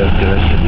good, good.